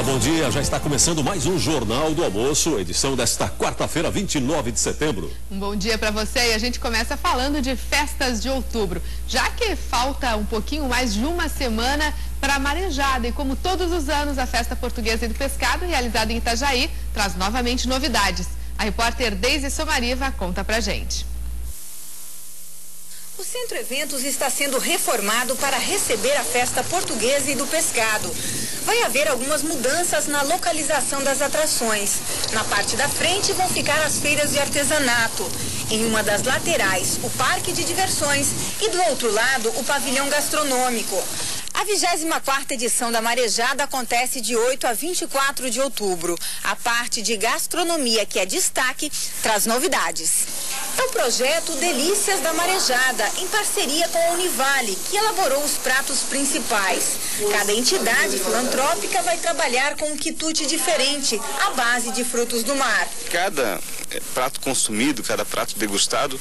Olá, bom dia. Já está começando mais um Jornal do Almoço, edição desta quarta-feira, 29 de setembro. Um bom dia para você e a gente começa falando de festas de outubro, já que falta um pouquinho mais de uma semana para a marejada e como todos os anos a festa portuguesa do pescado realizada em Itajaí traz novamente novidades. A repórter Deise Somariva conta pra gente. O Centro Eventos está sendo reformado para receber a festa portuguesa e do pescado. Vai haver algumas mudanças na localização das atrações. Na parte da frente vão ficar as feiras de artesanato. Em uma das laterais, o parque de diversões e do outro lado, o pavilhão gastronômico. A 24ª edição da Marejada acontece de 8 a 24 de outubro. A parte de gastronomia, que é destaque, traz novidades. É o projeto Delícias da Marejada, em parceria com a Univale, que elaborou os pratos principais. Cada entidade filantrópica vai trabalhar com um quitute diferente, à base de frutos do mar. Cada é, prato consumido, cada prato degustado,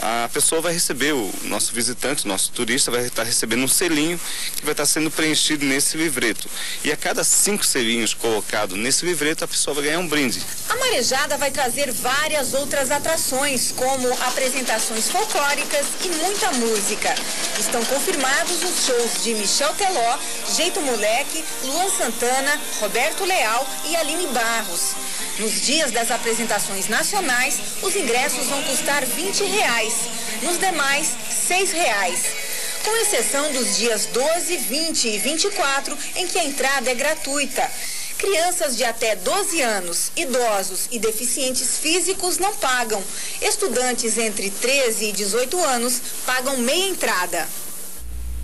a pessoa vai receber, o nosso visitante, o nosso turista vai estar recebendo um selinho que vai estar sendo preenchido nesse livreto. E a cada cinco selinhos colocados nesse livreto, a pessoa vai ganhar um brinde. A Marejada vai trazer várias outras atrações, como apresentações folclóricas e muita música. Estão confirmados os shows de Michel Teló, Jeito Moleque, Luan Santana, Roberto Leal e Aline Barros. Nos dias das apresentações nacionais, os ingressos vão custar 20 reais. Nos demais, 6 reais. Com exceção dos dias 12, 20 e 24, em que a entrada é gratuita. Crianças de até 12 anos, idosos e deficientes físicos não pagam. Estudantes entre 13 e 18 anos pagam meia entrada.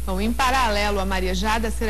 Bom, em paralelo à marejada será